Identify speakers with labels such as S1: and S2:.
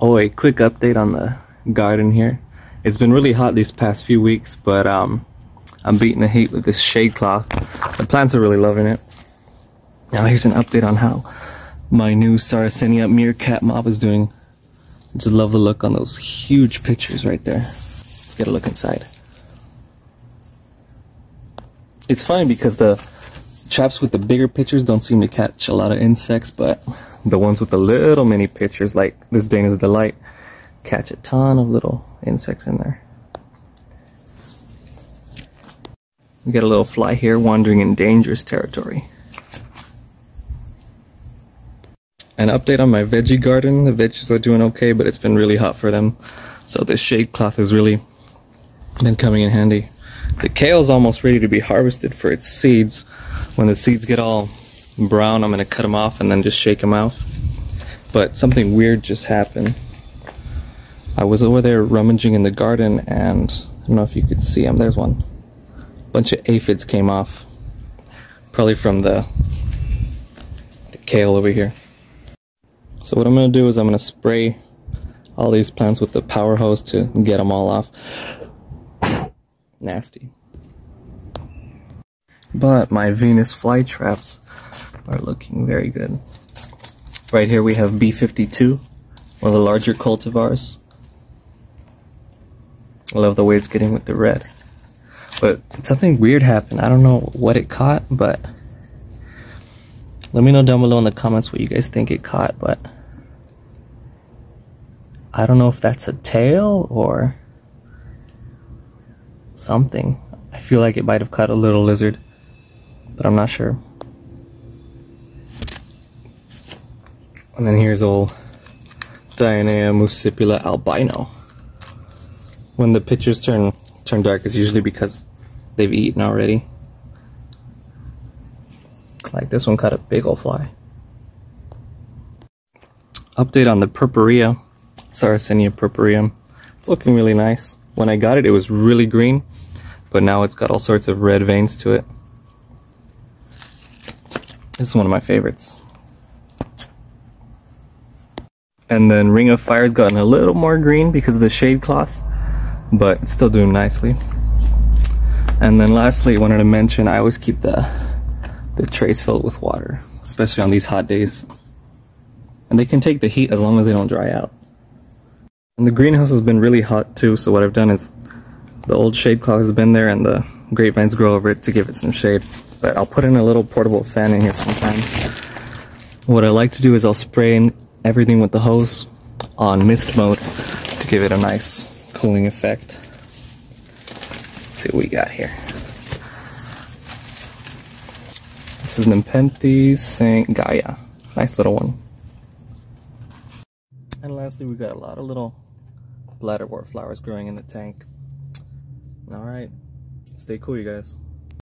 S1: Oh, a quick update on the garden here. It's been really hot these past few weeks, but um, I'm beating the heat with this shade cloth. The plants are really loving it. Now here's an update on how my new Sarracenia meerkat mob is doing. Just love the look on those huge pitchers right there. Let's get a look inside. It's funny because the traps with the bigger pitchers don't seem to catch a lot of insects, but the ones with the little mini pitchers, like this Dana's Delight, catch a ton of little insects in there. We got a little fly here wandering in dangerous territory. An update on my veggie garden. The veggies are doing okay, but it's been really hot for them. So this shade cloth has really been coming in handy. The kale's almost ready to be harvested for its seeds. When the seeds get all brown, I'm going to cut them off and then just shake them out. But something weird just happened. I was over there rummaging in the garden and I don't know if you could see them. There's one. A bunch of aphids came off. Probably from the, the kale over here. So what I'm going to do is I'm going to spray all these plants with the power hose to get them all off. Nasty. But my Venus flytraps are looking very good. Right here we have B52, one of the larger cultivars. I love the way it's getting with the red. But something weird happened. I don't know what it caught, but let me know down below in the comments what you guys think it caught, but I don't know if that's a tail or something. I feel like it might have caught a little lizard, but I'm not sure. And then here's old Dionaea muscipula albino. When the pictures turn turn dark, it's usually because they've eaten already. Like this one caught a big old fly. Update on the purpurea, Sarracenia purpureum. It's looking really nice. When I got it, it was really green, but now it's got all sorts of red veins to it. This is one of my favorites. And then Ring of Fire's gotten a little more green because of the shade cloth, but it's still doing nicely. And then lastly, I wanted to mention I always keep the the trays filled with water, especially on these hot days. And they can take the heat as long as they don't dry out. And the greenhouse has been really hot too, so what I've done is the old shade cloth has been there and the grapevines grow over it to give it some shade. But I'll put in a little portable fan in here sometimes. What I like to do is I'll spray in everything with the hose on mist mode to give it a nice cooling effect. Let's see what we got here. This is Nepenthes St. Gaya. Nice little one. And lastly, we got a lot of little bladderwort flowers growing in the tank. Alright, stay cool you guys.